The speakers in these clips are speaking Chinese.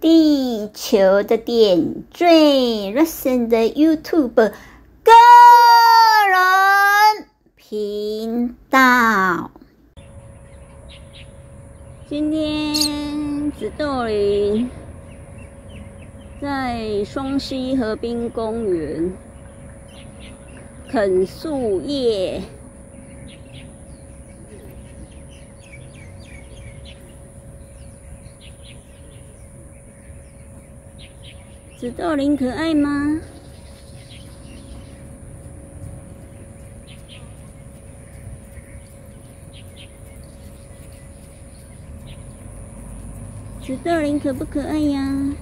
地球的点缀 r u s s n 的 YouTube 个人频道。今天紫豆林在双溪河滨公园啃树叶。紫豆林可爱吗？紫豆林可不可爱呀？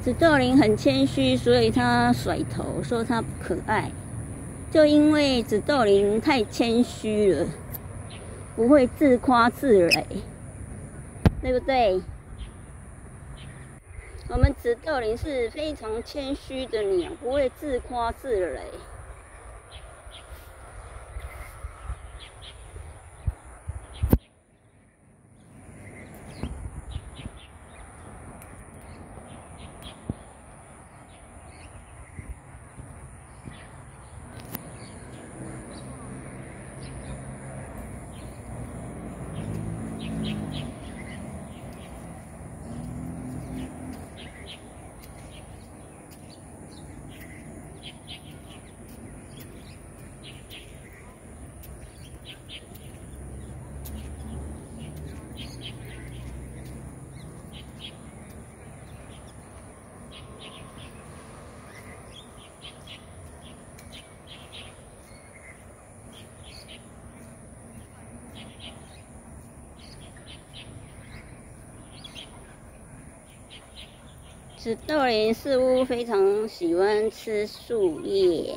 紫豆林很谦虚，所以他甩头说他不可爱，就因为紫豆林太谦虚了。不会自夸自擂，对不对？我们紫豆林是非常谦虚的鸟，不会自夸自擂。紫豆林似乎非常喜欢吃树叶。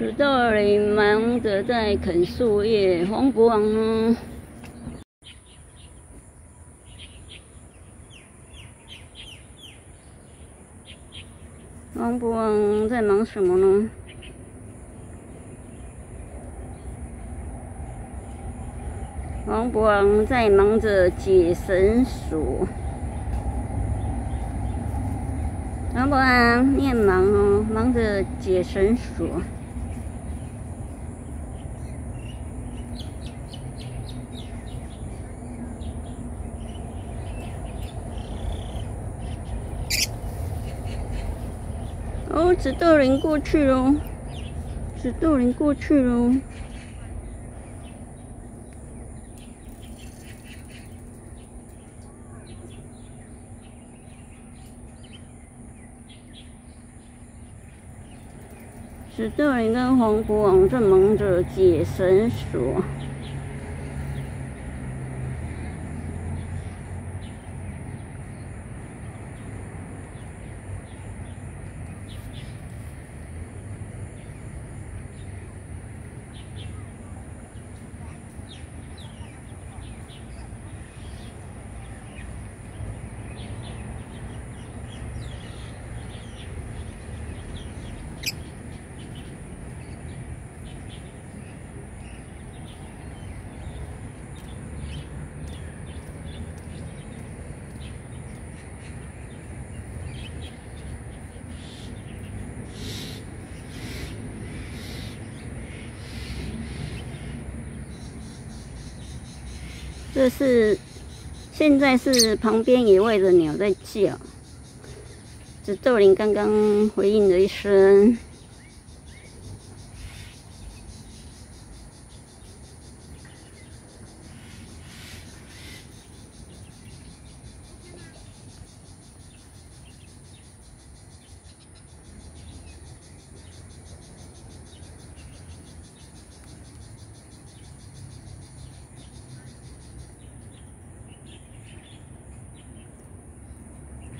土豆林忙着在啃树叶，黄国王呢？黄国王在忙什么呢？黄国王在忙着解绳索。黄国王，你很忙哦，忙着解绳索。紫豆林过去喽，紫豆林过去喽。紫豆林跟黄国王正忙着解绳索。这是现在是旁边野外的鸟在叫，紫豆林刚刚回应了一声。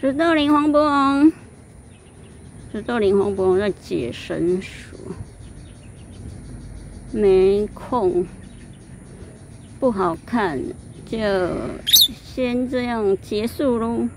石豆林黄伯翁，石豆林黄伯翁在解绳索，没空，不好看，就先这样结束喽。